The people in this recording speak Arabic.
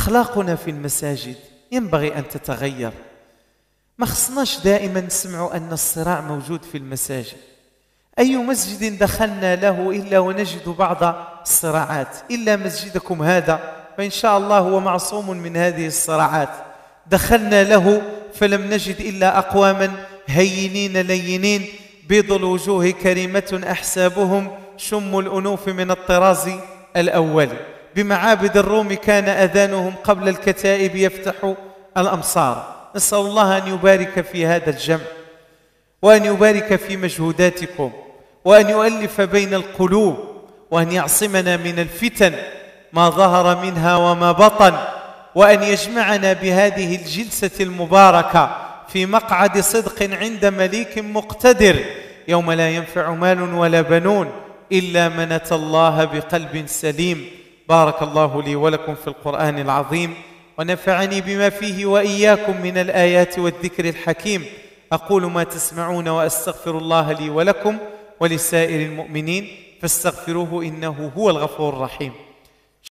أخلاقنا في المساجد ينبغي أن تتغير. ما خصناش دائما نسمع أن الصراع موجود في المساجد. أي مسجد دخلنا له إلا ونجد بعض الصراعات. إلا مسجدكم هذا فإن شاء الله هو معصوم من هذه الصراعات. دخلنا له فلم نجد إلا أقواما هينين لينين. بيض الوجوه كريمة أحسابهم شم الأنوف من الطراز الأول. بمعابد الروم كان أذانهم قبل الكتائب يفتح الأمصار. نسأل الله أن يبارك في هذا الجمع وأن يبارك في مجهوداتكم وأن يؤلف بين القلوب وأن يعصمنا من الفتن ما ظهر منها وما بطن وأن يجمعنا بهذه الجلسة المباركة في مقعد صدق عند مليك مقتدر يوم لا ينفع مال ولا بنون إلا من أتى الله بقلب سليم. بارك الله لي ولكم في القرآن العظيم ونفعني بما فيه وإياكم من الآيات والذكر الحكيم. أقول ما تسمعون وأستغفر الله لي ولكم ولسائر المؤمنين فاستغفروه إنه هو الغفور الرحيم.